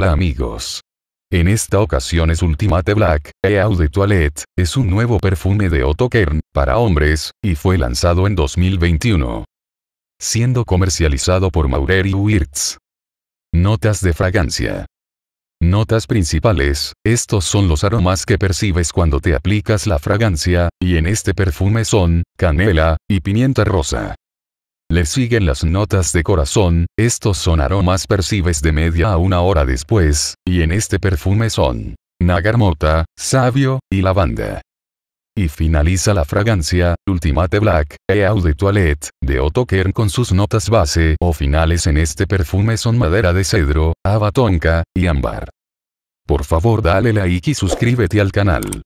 Hola amigos. En esta ocasión es Ultimate Black, Eau de Toilette, es un nuevo perfume de Otto Kern, para hombres, y fue lanzado en 2021. Siendo comercializado por Maurer y Wirtz. Notas de fragancia. Notas principales, estos son los aromas que percibes cuando te aplicas la fragancia, y en este perfume son, canela, y pimienta rosa. Le siguen las notas de corazón, estos son aromas percibes de media a una hora después, y en este perfume son nagarmota, sabio, y lavanda. Y finaliza la fragancia, Ultimate Black, Eau de Toilette, de Otto Kern con sus notas base o finales en este perfume son madera de cedro, haba tonka, y ámbar. Por favor dale like y suscríbete al canal.